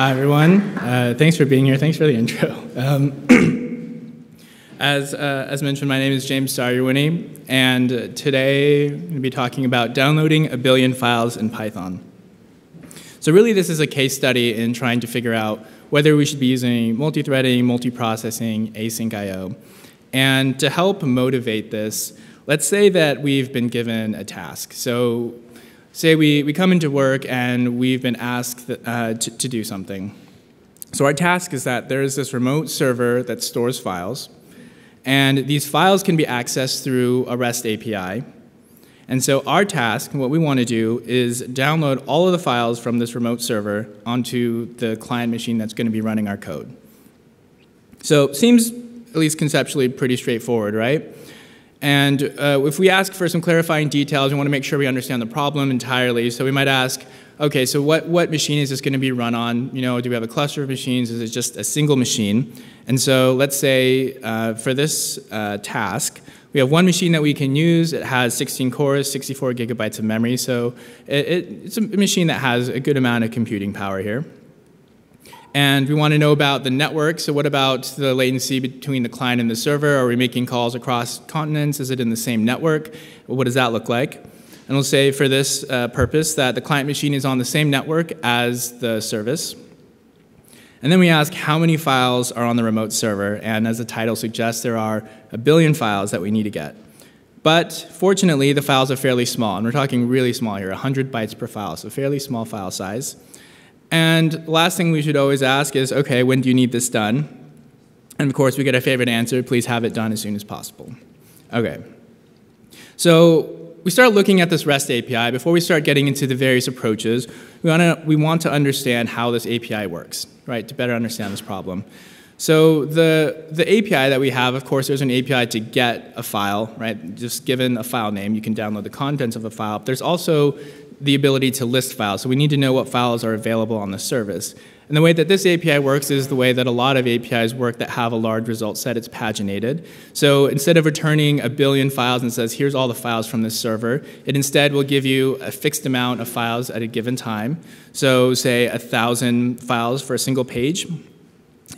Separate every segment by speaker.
Speaker 1: Hi, everyone. Uh, thanks for being here. Thanks for the intro. Um, as, uh, as mentioned, my name is James Saryerwinnie, and today I'm going to be talking about downloading a billion files in Python. So really, this is a case study in trying to figure out whether we should be using multi-threading, multi-processing, async I.O. And to help motivate this, let's say that we've been given a task. So say we, we come into work and we've been asked uh, to, to do something. So our task is that there is this remote server that stores files, and these files can be accessed through a REST API. And so our task, what we want to do, is download all of the files from this remote server onto the client machine that's going to be running our code. So seems, at least conceptually, pretty straightforward, right? And uh, if we ask for some clarifying details, we want to make sure we understand the problem entirely. So we might ask, okay, so what, what machine is this going to be run on? You know, do we have a cluster of machines? Is it just a single machine? And so let's say uh, for this uh, task, we have one machine that we can use. It has 16 cores, 64 gigabytes of memory. So it, it, it's a machine that has a good amount of computing power here. And we want to know about the network. So what about the latency between the client and the server? Are we making calls across continents? Is it in the same network? What does that look like? And we'll say for this uh, purpose that the client machine is on the same network as the service. And then we ask how many files are on the remote server. And as the title suggests, there are a billion files that we need to get. But fortunately, the files are fairly small. And we're talking really small here, 100 bytes per file, so fairly small file size. And last thing we should always ask is, okay, when do you need this done? And of course, we get a favorite answer, please have it done as soon as possible. Okay. So we start looking at this REST API. Before we start getting into the various approaches, we, wanna, we want to understand how this API works, right, to better understand this problem. So the, the API that we have, of course, there's an API to get a file, right? Just given a file name, you can download the contents of a file. There's also the ability to list files. So we need to know what files are available on the service. And the way that this API works is the way that a lot of APIs work that have a large result set. It's paginated. So instead of returning a billion files and says, here's all the files from this server, it instead will give you a fixed amount of files at a given time. So say a thousand files for a single page.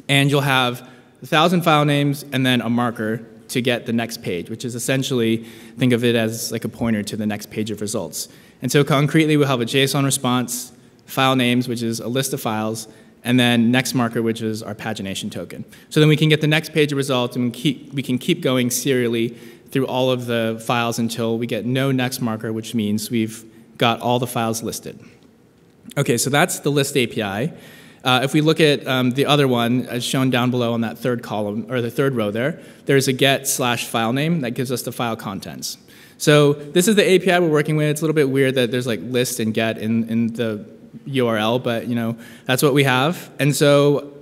Speaker 1: And you'll have a thousand file names and then a marker to get the next page, which is essentially, think of it as like a pointer to the next page of results. And so concretely, we'll have a JSON response, file names, which is a list of files, and then next marker, which is our pagination token. So then we can get the next page of results, and we, keep, we can keep going serially through all of the files until we get no next marker, which means we've got all the files listed. Okay, so that's the list API. Uh, if we look at um, the other one, as shown down below on that third column, or the third row there, there's a get slash file name that gives us the file contents. So this is the API we're working with. It's a little bit weird that there's like list and get in, in the URL, but you know that's what we have. And so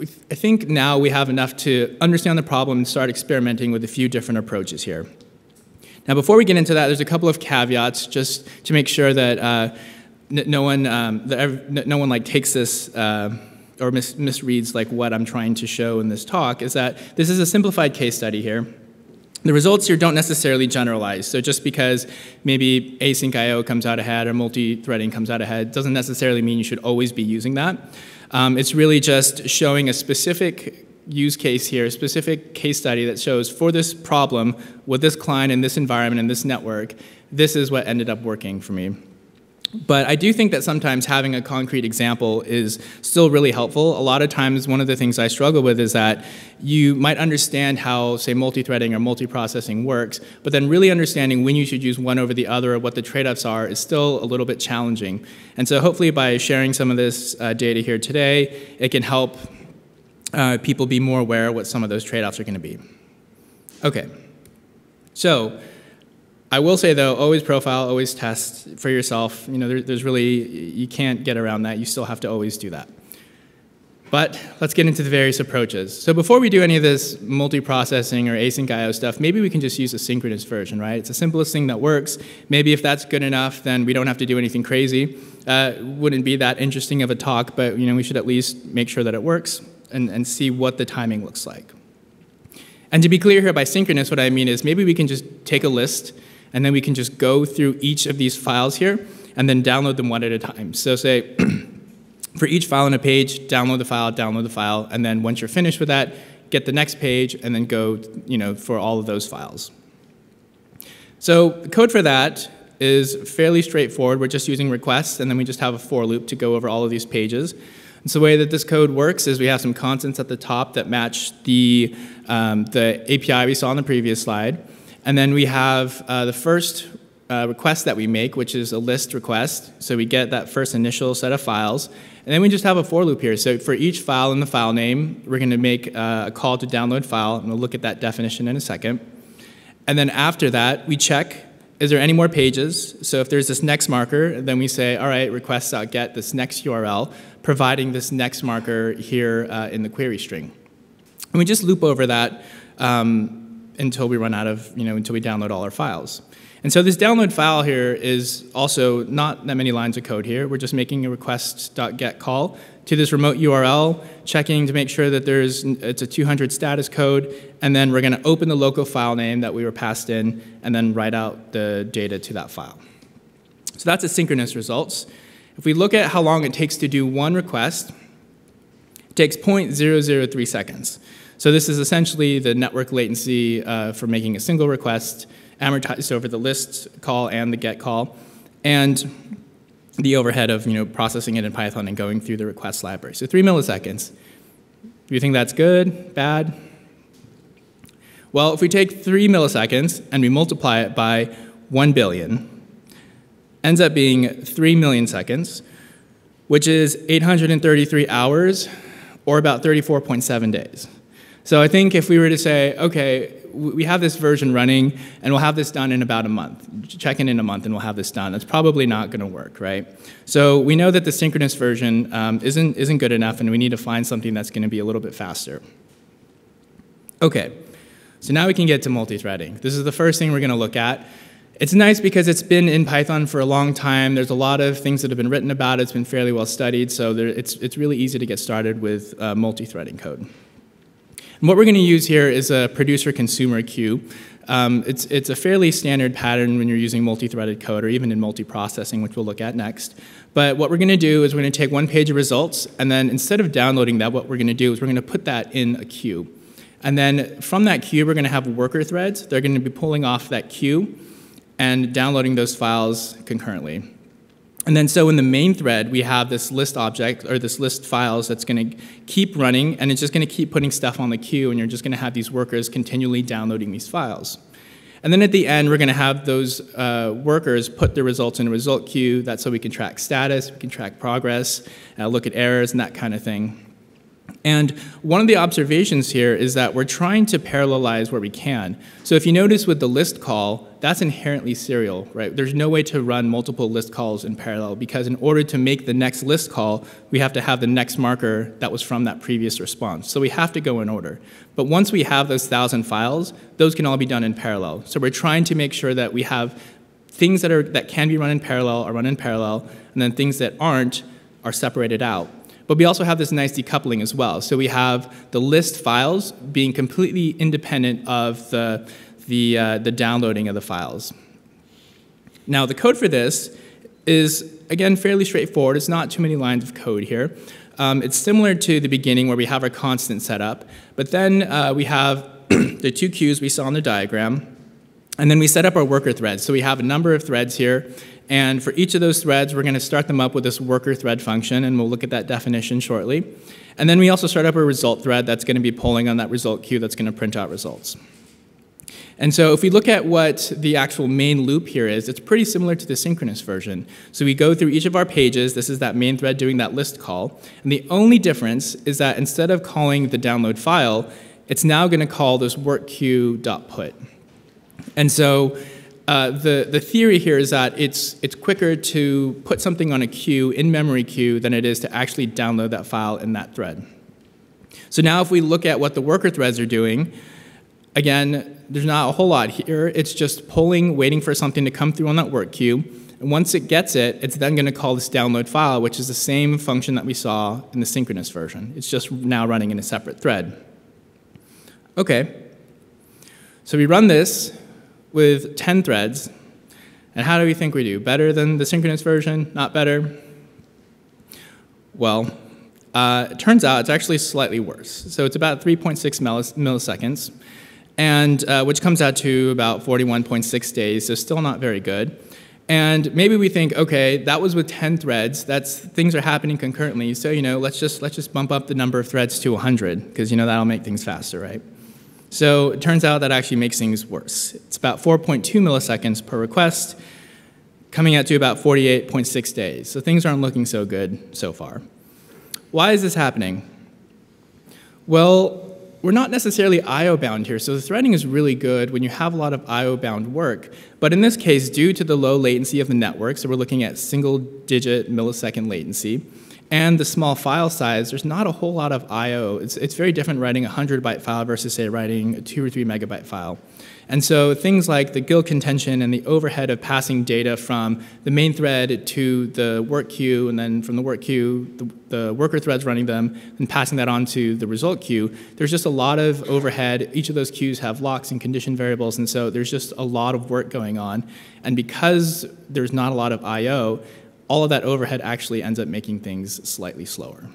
Speaker 1: I think now we have enough to understand the problem and start experimenting with a few different approaches here. Now, before we get into that, there's a couple of caveats just to make sure that uh, no one, um, that no one like takes this uh, or mis misreads like what I'm trying to show in this talk. Is that this is a simplified case study here. The results here don't necessarily generalize. So just because maybe async IO comes out ahead or multi-threading comes out ahead doesn't necessarily mean you should always be using that. Um, it's really just showing a specific use case here, a specific case study that shows for this problem with this client in this environment and this network, this is what ended up working for me. But I do think that sometimes having a concrete example is still really helpful. A lot of times, one of the things I struggle with is that you might understand how, say, multi-threading or multi-processing works, but then really understanding when you should use one over the other or what the trade-offs are is still a little bit challenging. And so hopefully by sharing some of this uh, data here today, it can help uh, people be more aware of what some of those trade-offs are going to be. Okay. So I will say though, always profile, always test for yourself. You know, there, there's really, you can't get around that. You still have to always do that. But let's get into the various approaches. So before we do any of this multi-processing or async IO stuff, maybe we can just use a synchronous version, right? It's the simplest thing that works. Maybe if that's good enough, then we don't have to do anything crazy. Uh, wouldn't be that interesting of a talk, but you know, we should at least make sure that it works and, and see what the timing looks like. And to be clear here by synchronous, what I mean is maybe we can just take a list and then we can just go through each of these files here and then download them one at a time. So say for each file on a page, download the file, download the file, and then once you're finished with that, get the next page, and then go you know, for all of those files. So the code for that is fairly straightforward. We're just using requests, and then we just have a for loop to go over all of these pages. And so the way that this code works is we have some constants at the top that match the, um, the API we saw on the previous slide. And then we have uh, the first uh, request that we make, which is a list request. So we get that first initial set of files. And then we just have a for loop here. So for each file in the file name, we're going to make uh, a call to download file, and we'll look at that definition in a second. And then after that, we check is there any more pages? So if there's this next marker, then we say, all right, request.get this next URL, providing this next marker here uh, in the query string. And we just loop over that um, until we run out of, you know, until we download all our files. And so this download file here is also not that many lines of code here. We're just making a request.get call to this remote URL, checking to make sure that there's it's a 200 status code, and then we're going to open the local file name that we were passed in, and then write out the data to that file. So that's asynchronous results. If we look at how long it takes to do one request, it takes 0.003 seconds. So this is essentially the network latency uh, for making a single request amortized over the list call and the get call, and the overhead of you know, processing it in Python and going through the request library. So three milliseconds. Do you think that's good, bad? Well, if we take three milliseconds and we multiply it by 1 billion, ends up being 3 million seconds, which is 833 hours, or about 34.7 days. So I think if we were to say, okay, we have this version running, and we'll have this done in about a month. Check in in a month, and we'll have this done. That's probably not going to work, right? So we know that the synchronous version um, isn't, isn't good enough, and we need to find something that's going to be a little bit faster. Okay, so now we can get to multi-threading. This is the first thing we're going to look at. It's nice because it's been in Python for a long time. There's a lot of things that have been written about it. It's been fairly well studied, so there, it's, it's really easy to get started with uh, multi-threading code. And what we're going to use here is a producer-consumer queue. Um, it's, it's a fairly standard pattern when you're using multi-threaded code or even in multi-processing, which we'll look at next. But what we're going to do is we're going to take one page of results, and then instead of downloading that, what we're going to do is we're going to put that in a queue. And then from that queue, we're going to have worker threads. They're going to be pulling off that queue and downloading those files concurrently. And then so in the main thread, we have this list object, or this list files that's going to keep running, and it's just going to keep putting stuff on the queue, and you're just going to have these workers continually downloading these files. And then at the end, we're going to have those uh, workers put the results in a result queue. That's so we can track status, we can track progress, uh, look at errors, and that kind of thing. And one of the observations here is that we're trying to parallelize where we can. So if you notice with the list call, that's inherently serial, right? There's no way to run multiple list calls in parallel because in order to make the next list call, we have to have the next marker that was from that previous response. So we have to go in order. But once we have those thousand files, those can all be done in parallel. So we're trying to make sure that we have things that, are, that can be run in parallel are run in parallel, and then things that aren't are separated out. But we also have this nice decoupling as well. So we have the list files being completely independent of the, the, uh, the downloading of the files. Now, the code for this is, again, fairly straightforward. It's not too many lines of code here. Um, it's similar to the beginning where we have our constant set up, but then uh, we have the two queues we saw in the diagram, and then we set up our worker threads. So we have a number of threads here, and for each of those threads, we're going to start them up with this worker thread function, and we'll look at that definition shortly. And then we also start up a result thread that's going to be pulling on that result queue that's going to print out results. And so if we look at what the actual main loop here is, it's pretty similar to the synchronous version. So we go through each of our pages. This is that main thread doing that list call. And the only difference is that instead of calling the download file, it's now going to call this work queue.put. And so uh, the, the theory here is that it's, it's quicker to put something on a queue, in-memory queue, than it is to actually download that file in that thread. So now if we look at what the worker threads are doing, again, there's not a whole lot here. It's just pulling, waiting for something to come through on that work queue. And once it gets it, it's then going to call this download file, which is the same function that we saw in the synchronous version. It's just now running in a separate thread. Okay, so we run this, with 10 threads. And how do we think we do? Better than the synchronous version? Not better? Well, uh, it turns out it's actually slightly worse. So it's about 3.6 milliseconds, and uh, which comes out to about 41.6 days, so still not very good. And maybe we think, okay, that was with 10 threads. That's things are happening concurrently. So you know, let's just let's just bump up the number of threads to 100 because you know that'll make things faster, right? So it turns out that actually makes things worse. It's about 4.2 milliseconds per request, coming out to about 48.6 days. So things aren't looking so good so far. Why is this happening? Well, we're not necessarily I/O bound here, so the threading is really good when you have a lot of I/O bound work. But in this case, due to the low latency of the network, so we're looking at single-digit millisecond latency, and the small file size, there's not a whole lot of I/O. It's, it's very different writing a 100 byte file versus, say, writing a 2 or 3 megabyte file. And so things like the GIL contention and the overhead of passing data from the main thread to the work queue, and then from the work queue, the, the worker threads running them, and passing that on to the result queue, there's just a lot of overhead. Each of those queues have locks and condition variables, and so there's just a lot of work going on. And because there's not a lot of I.O., all of that overhead actually ends up making things slightly slower.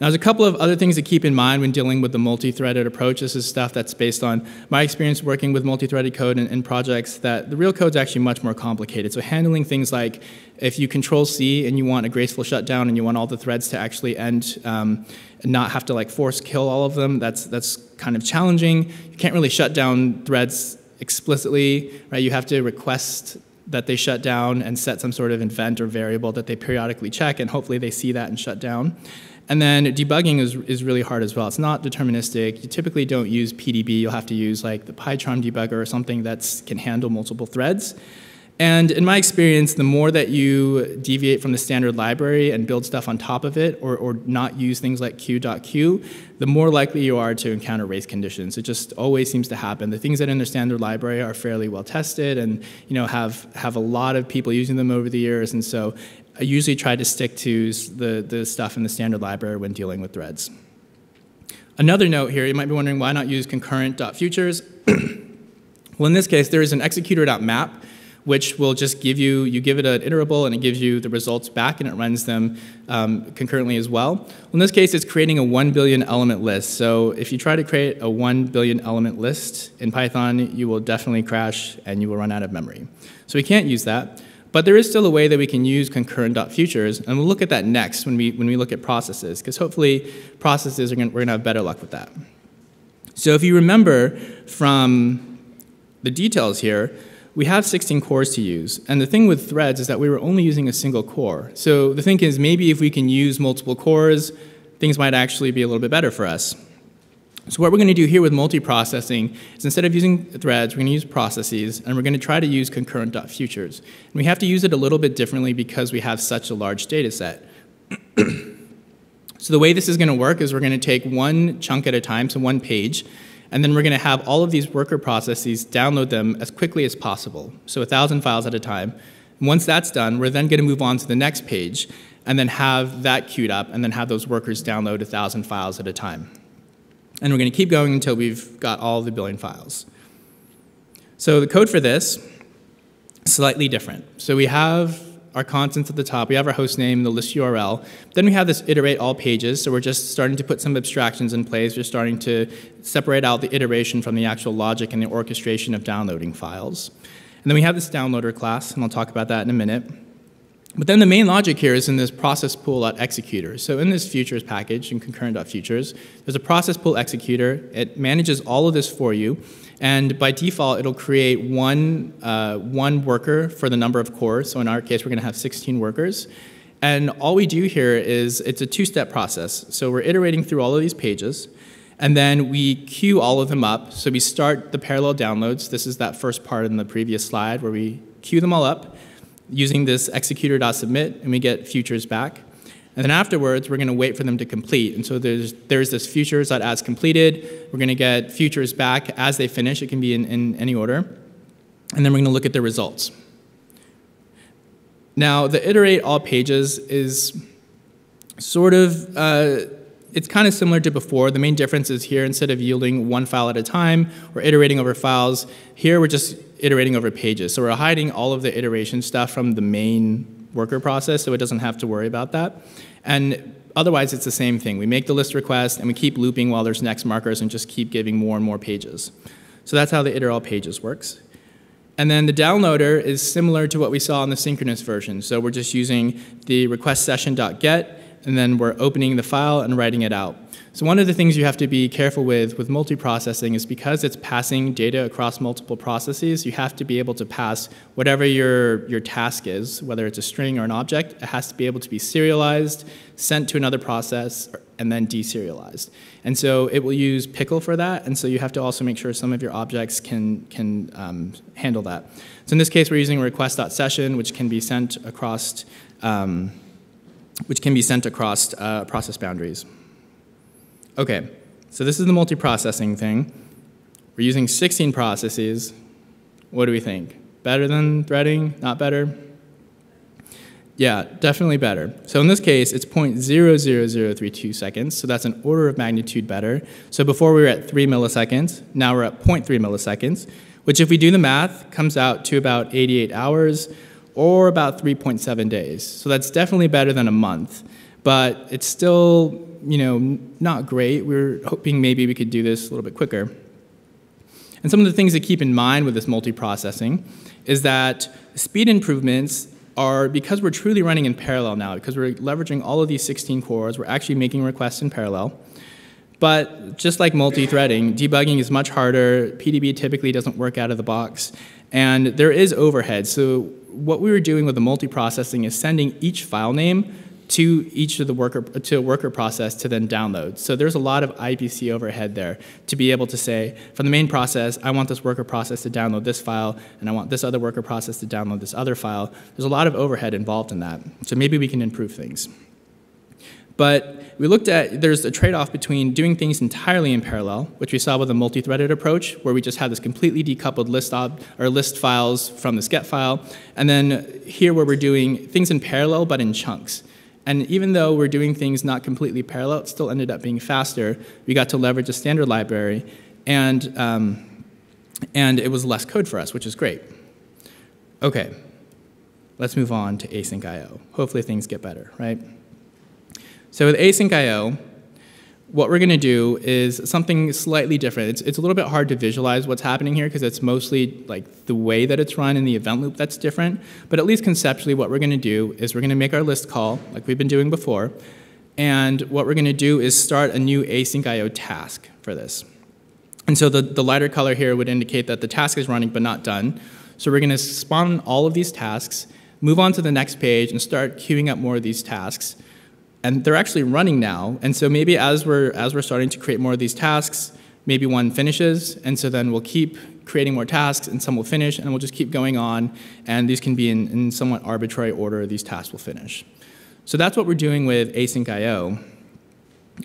Speaker 1: Now, there's a couple of other things to keep in mind when dealing with the multi-threaded approach. This is stuff that's based on my experience working with multi-threaded code and, projects that the real code is actually much more complicated. So handling things like if you control C and you want a graceful shutdown and you want all the threads to actually end um, and not have to like force kill all of them, that's, that's kind of challenging. You can't really shut down threads explicitly, right? You have to request that they shut down and set some sort of event or variable that they periodically check, and hopefully they see that and shut down. And then debugging is, is really hard as well. It's not deterministic. You typically don't use PDB. You'll have to use like the PyCharm debugger or something that can handle multiple threads. And in my experience, the more that you deviate from the standard library and build stuff on top of it, or, or not use things like queue.Queue, the more likely you are to encounter race conditions. It just always seems to happen. The things that in the standard library are fairly well tested and you know, have, have a lot of people using them over the years, and so I usually try to stick to the, the stuff in the standard library when dealing with threads. Another note here, you might be wondering why not use concurrent.futures? well, in this case, there is an executor.map, which will just give you, you give it an iterable and it gives you the results back and it runs them um, concurrently as well. In this case, it's creating a 1 billion element list. So if you try to create a 1 billion element list in Python, you will definitely crash and you will run out of memory. So we can't use that. But there is still a way that we can use concurrent.futures, and we'll look at that next when we, when we look at processes, because hopefully processes, are gonna, we're going to have better luck with that. So if you remember from the details here, we have 16 cores to use. And the thing with threads is that we were only using a single core. So the thing is maybe if we can use multiple cores, things might actually be a little bit better for us. So what we're going to do here with multiprocessing is instead of using threads, we're going to use processes, and we're going to try to use concurrent.futures. And we have to use it a little bit differently because we have such a large data set. so the way this is going to work is we're going to take one chunk at a time, so one page, and then we're going to have all of these worker processes download them as quickly as possible, so 1,000 files at a time. Once that's done, we're then going to move on to the next page, and then have that queued up, and then have those workers download 1,000 files at a time. And we're going to keep going until we've got all the billion files. So the code for this is slightly different. So we have our contents at the top, we have our host name, the list URL. Then we have this iterate all pages, so we're just starting to put some abstractions in place. We're starting to separate out the iteration from the actual logic and the orchestration of downloading files. And then we have this downloader class, and I'll talk about that in a minute. But then the main logic here is in this process pool executor. So in this futures package in concurrent.futures, there's a process pool executor. It manages all of this for you. And by default, it'll create one, uh, one worker for the number of cores. So in our case, we're going to have 16 workers. And all we do here is it's a two-step process. So we're iterating through all of these pages. And then we queue all of them up. So we start the parallel downloads. This is that first part in the previous slide where we queue them all up using this executor.submit, and we get futures back. And then afterwards, we're going to wait for them to complete. And so there's, there's this futures.as completed. We're going to get futures back as they finish. It can be in, in any order. And then we're going to look at the results. Now, the iterate all pages is sort of, uh, it's kind of similar to before. The main difference is here, instead of yielding one file at a time or iterating over files, here we're just iterating over pages. So we're hiding all of the iteration stuff from the main worker process, so it doesn't have to worry about that. And otherwise, it's the same thing. We make the list request, and we keep looping while there's next markers and just keep giving more and more pages. So that's how the iter all pages works. And then the downloader is similar to what we saw in the synchronous version. So we're just using the request session.get, and then we're opening the file and writing it out. So one of the things you have to be careful with with multiprocessing is because it's passing data across multiple processes, you have to be able to pass whatever your, your task is, whether it's a string or an object, it has to be able to be serialized, sent to another process, and then deserialized. And so it will use pickle for that, and so you have to also make sure some of your objects can, can um, handle that. So in this case, we're using request.session, which can be sent across, um, which can be sent across uh, process boundaries. Okay, so this is the multiprocessing thing. We're using 16 processes. What do we think? Better than threading? Not better? Yeah, definitely better. So in this case, it's 0.00032 seconds, so that's an order of magnitude better. So before we were at 3 milliseconds, now we're at 0.3 milliseconds, which if we do the math, comes out to about 88 hours or about 3.7 days. So that's definitely better than a month, but it's still you know, not great. We are hoping maybe we could do this a little bit quicker. And some of the things to keep in mind with this multiprocessing is that speed improvements are because we're truly running in parallel now, because we're leveraging all of these 16 cores, we're actually making requests in parallel. But just like multi-threading, debugging is much harder. PDB typically doesn't work out of the box. And there is overhead. So what we were doing with the multiprocessing is sending each file name to each of the worker to a worker process to then download. So there's a lot of IPC overhead there to be able to say from the main process, I want this worker process to download this file, and I want this other worker process to download this other file. There's a lot of overhead involved in that. So maybe we can improve things. But we looked at, there's a trade-off between doing things entirely in parallel, which we saw with a multi-threaded approach, where we just have this completely decoupled list, ob, or list files from this get file, and then here where we're doing things in parallel but in chunks. And even though we're doing things not completely parallel, it still ended up being faster. We got to leverage a standard library, and, um, and it was less code for us, which is great. Okay, let's move on to async I.O. Hopefully things get better, right? So with async I.O., what we're going to do is something slightly different. It's, it's a little bit hard to visualize what's happening here because it's mostly like the way that it's run in the event loop that's different. But at least conceptually, what we're going to do is we're going to make our list call like we've been doing before. And what we're going to do is start a new async IO task for this. And so the, the lighter color here would indicate that the task is running but not done. So we're going to spawn all of these tasks, move on to the next page, and start queuing up more of these tasks and they're actually running now. And so maybe as we're as we're starting to create more of these tasks, maybe one finishes, and so then we'll keep creating more tasks, and some will finish, and we'll just keep going on. And these can be in, in somewhat arbitrary order. These tasks will finish. So that's what we're doing with async I/O.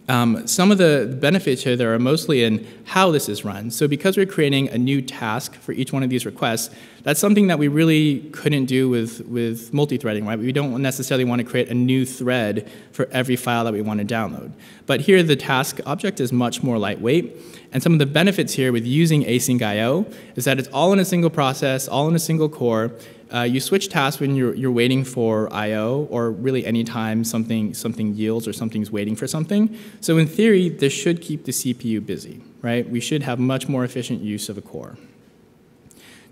Speaker 1: Um, some of the benefits here there are mostly in how this is run. So because we're creating a new task for each one of these requests, that's something that we really couldn't do with, with multi-threading, right? We don't necessarily want to create a new thread for every file that we want to download. But here the task object is much more lightweight. And some of the benefits here with using async I.O. is that it's all in a single process, all in a single core, uh, you switch tasks when you're, you're waiting for I/O, or really anytime something something yields or something's waiting for something. So in theory, this should keep the CPU busy, right? We should have much more efficient use of a core.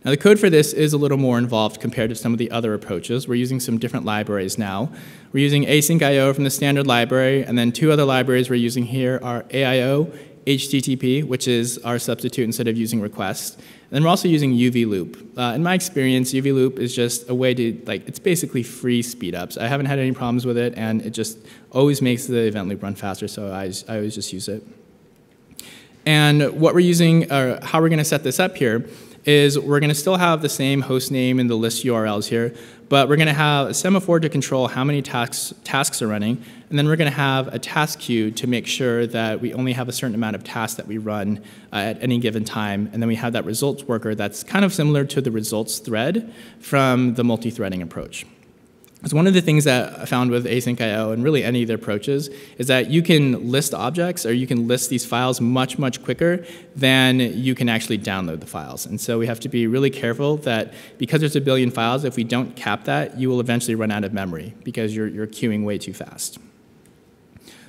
Speaker 1: Now the code for this is a little more involved compared to some of the other approaches. We're using some different libraries now. We're using async I/O from the standard library, and then two other libraries we're using here are AIO, HTTP, which is our substitute instead of using request. And we're also using UV Loop. Uh, in my experience, UV Loop is just a way to, like, it's basically free speedups. I haven't had any problems with it, and it just always makes the event loop run faster, so I, I always just use it. And what we're using, or how we're going to set this up here, is we're going to still have the same host name and the list URLs here, but we're going to have a semaphore to control how many tasks, tasks are running, and then we're going to have a task queue to make sure that we only have a certain amount of tasks that we run uh, at any given time, and then we have that results worker that's kind of similar to the results thread from the multi-threading approach. So one of the things that I found with async IO and really any of the approaches is that you can list objects or you can list these files much, much quicker than you can actually download the files. And so we have to be really careful that because there's a billion files, if we don't cap that, you will eventually run out of memory because you're, you're queuing way too fast.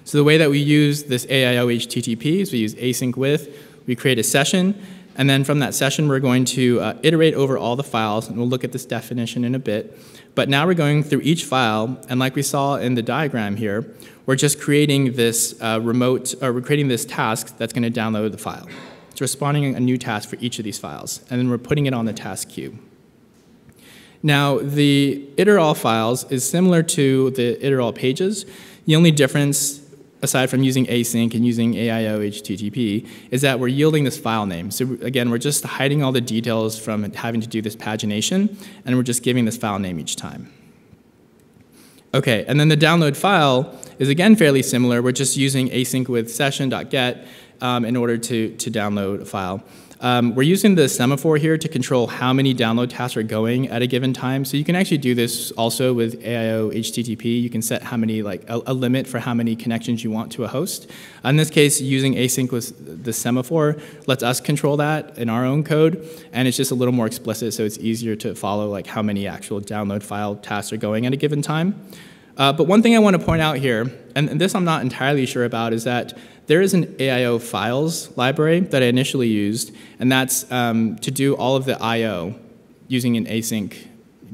Speaker 1: So the way that we use this AIO HTTP is we use async with, we create a session, and then from that session we're going to uh, iterate over all the files, and we'll look at this definition in a bit. But now we're going through each file, and like we saw in the diagram here, we're just creating this uh, remote, or we're creating this task that's going to download the file. It's responding a new task for each of these files, and then we're putting it on the task queue. Now, the iterall files is similar to the iterall pages. The only difference aside from using async and using AIO HTTP, is that we're yielding this file name. So again, we're just hiding all the details from having to do this pagination, and we're just giving this file name each time. Okay, and then the download file is again fairly similar. We're just using async with session.get um, in order to, to download a file. Um, we're using the semaphore here to control how many download tasks are going at a given time. So you can actually do this also with AIO HTTP. You can set how many, like a, a limit for how many connections you want to a host. In this case, using async with the semaphore lets us control that in our own code, and it's just a little more explicit, so it's easier to follow like how many actual download file tasks are going at a given time. Uh, but one thing I want to point out here, and, and this I'm not entirely sure about, is that there is an AIO files library that I initially used, and that's um, to do all of the I/O using an async.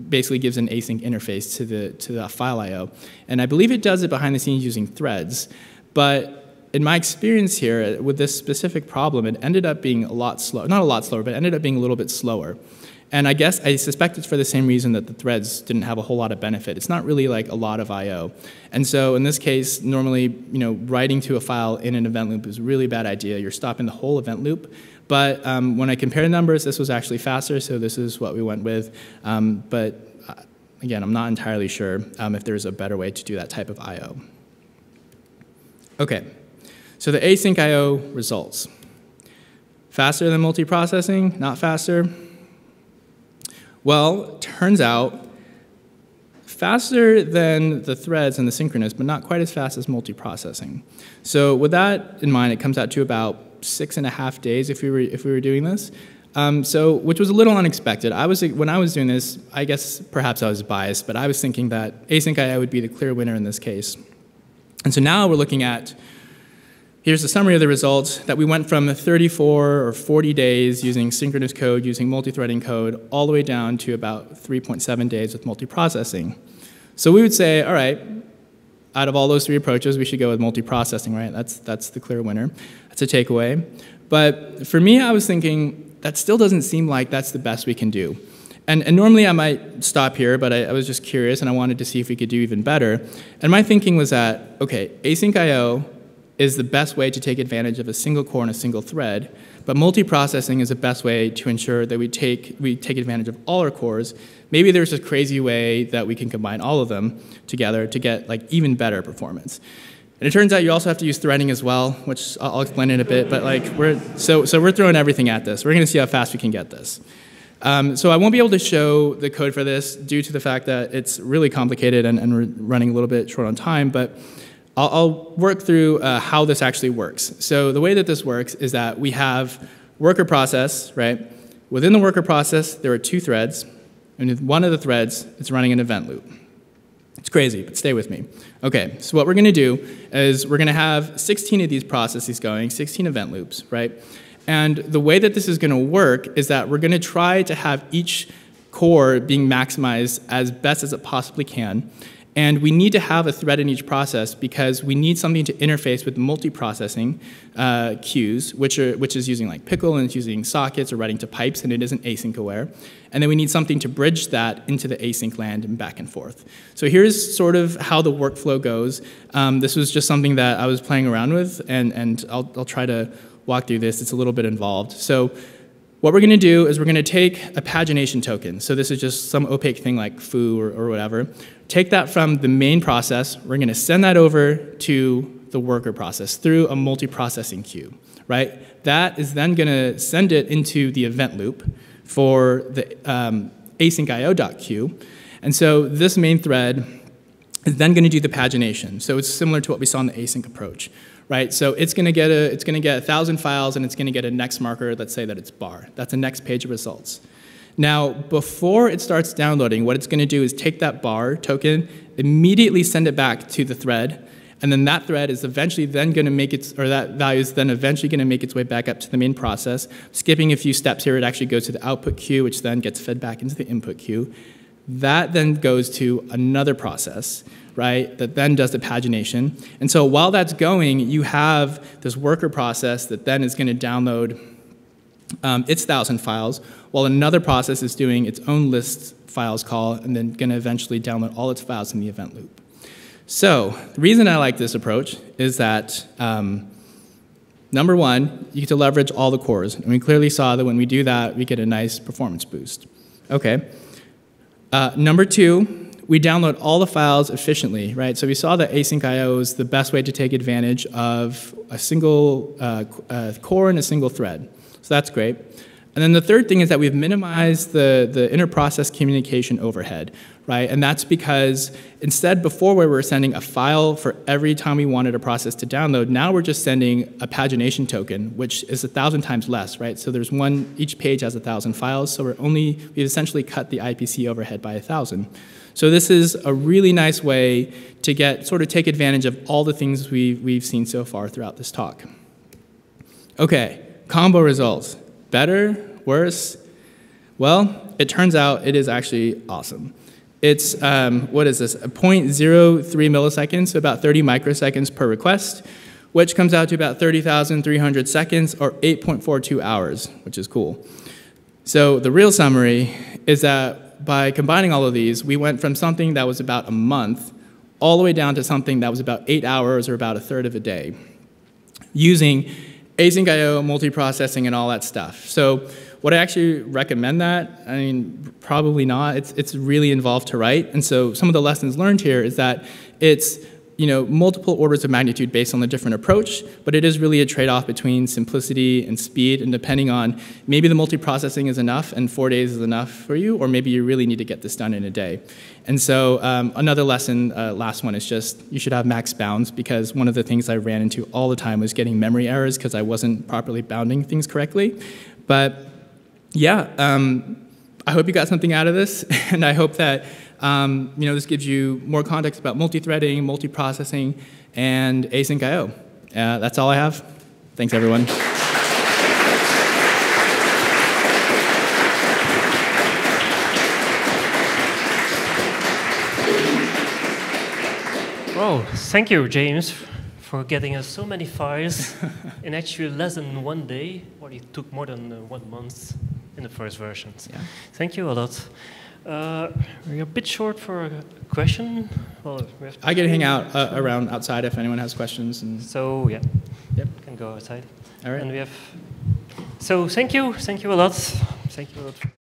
Speaker 1: Basically, gives an async interface to the to the file I/O, and I believe it does it behind the scenes using threads. But in my experience here with this specific problem, it ended up being a lot slower. Not a lot slower, but ended up being a little bit slower. And I guess I suspect it's for the same reason that the threads didn't have a whole lot of benefit. It's not really like a lot of I/O. And so in this case, normally, you know, writing to a file in an event loop is a really bad idea. You're stopping the whole event loop. But um, when I compare numbers, this was actually faster, so this is what we went with. Um, but uh, again, I'm not entirely sure um, if there's a better way to do that type of I/O. Okay, so the async I/O results. Faster than multiprocessing, not faster. Well, turns out faster than the threads and the synchronous, but not quite as fast as multiprocessing. So with that in mind, it comes out to about six and a half days if we were, if we were doing this. Um, so, which was a little unexpected. I was when I was doing this, I guess perhaps I was biased, but I was thinking that async IO would be the clear winner in this case. And so now we're looking at Here's a summary of the results that we went from 34 or 40 days using synchronous code, using multi-threading code, all the way down to about 3.7 days with multiprocessing. So we would say, all right, out of all those three approaches, we should go with multiprocessing, right? That's, that's the clear winner. That's a takeaway. But for me, I was thinking, that still doesn't seem like that's the best we can do. And, and normally I might stop here, but I, I, was just curious and I wanted to see if we could do even better. And my thinking was that, okay, async IO is the best way to take advantage of a single core and a single thread, but multiprocessing is the best way to ensure that we take, we take advantage of all our cores. Maybe there's a crazy way that we can combine all of them together to get like even better performance. And it turns out you also have to use threading as well, which I'll explain in a bit, but like we're, so, so we're throwing everything at this. We're gonna see how fast we can get this. Um, so I won't be able to show the code for this due to the fact that it's really complicated and, and we're running a little bit short on time, but I'll, I'll work through uh, how this actually works. So the way that this works is that we have worker process, right? Within the worker process, there are two threads, and one of the threads, is running an event loop. It's crazy, but stay with me. Okay, so what we're going to do is we're going to have 16 of these processes going, 16 event loops, right? And the way that this is going to work is that we're going to try to have each core being maximized as best as it possibly can. And we need to have a thread in each process because we need something to interface with multiprocessing uh, queues, which, are, which is using like Pickle and it's using sockets or writing to pipes and it isn't async aware. And then we need something to bridge that into the async land and back and forth. So here's sort of how the workflow goes. Um, this was just something that I was playing around with and, and I'll, I'll try to walk through this. It's a little bit involved. So what we're going to do is we're going to take a pagination token. So this is just some opaque thing like foo or, or whatever. Take that from the main process. We're going to send that over to the worker process through a multi-processing queue, right? That is then going to send it into the event loop for the um, async IO.queue. And so this main thread is then going to do the pagination. So it's similar to what we saw in the async approach, right? So it's going to get a it's going to get a thousand files and it's going to get a next marker. Let's say that it's bar. That's a next page of results. Now, before it starts downloading, what it's going to do is take that bar token, immediately send it back to the thread, and then that thread is eventually then going to make its, or that value is then eventually going to make its way back up to the main process. Skipping a few steps here, it actually goes to the output queue, which then gets fed back into the input queue. That then goes to another process, right, that then does the pagination. And so while that's going, you have this worker process that then is going to download um, its thousand files, while another process is doing its own list files call and then going to eventually download all its files in the event loop. So the reason I like this approach is that um, number one, you get to leverage all the cores. And we clearly saw that when we do that, we get a nice performance boost. Okay. Uh, number two, we download all the files efficiently, right? So we saw that async IO is the best way to take advantage of a single uh, uh, core and a single thread. So that's great. And then the third thing is that we've minimized the, the inter-process communication overhead, right? And that's because instead, before where we were sending a file for every time we wanted a process to download, now we're just sending a pagination token, which is a thousand times less, right? So there's one, each page has a thousand files, so we're only, we've essentially cut the IPC overhead by a thousand. So this is a really nice way to get, sort of take advantage of all the things we, we've seen so far throughout this talk. Okay, combo results. Better? Worse? Well, it turns out it is actually awesome. It's, um, what is this, 0.03 milliseconds, so about 30 microseconds per request, which comes out to about 30,300 seconds or 8.42 hours, which is cool. So the real summary is that by combining all of these, we went from something that was about a month all the way down to something that was about eight hours or about a third of a day using async IO, multiprocessing, and all that stuff. So would I actually recommend that? I mean, probably not. It's, it's really involved to write. And so some of the lessons learned here is that it's you know, multiple orders of magnitude based on the different approach, but it is really a trade-off between simplicity and speed, and depending on maybe the multiprocessing is enough and four days is enough for you, or maybe you really need to get this done in a day. And so um, another lesson, uh, last one, is just you should have max bounds because one of the things I ran into all the time was getting memory errors because I wasn't properly bounding things correctly. But yeah, um, I hope you got something out of this, and I hope that um, you know, this gives you more context about multi-threading, multi-processing, and async I.O. Uh, that's all I have. Thanks, everyone.
Speaker 2: Oh, thank you, James, for getting us so many files in actually less than one day. Well, it took more than uh, one month in the first versions. Yeah. Thank you a lot. Uh, we're a bit short for a question. Well, we
Speaker 1: I can hang out uh, around outside if anyone has questions. And
Speaker 2: so yeah,
Speaker 1: yep,
Speaker 2: can go outside.
Speaker 1: All right.
Speaker 2: And we have. So thank you, thank you a lot, thank you a lot.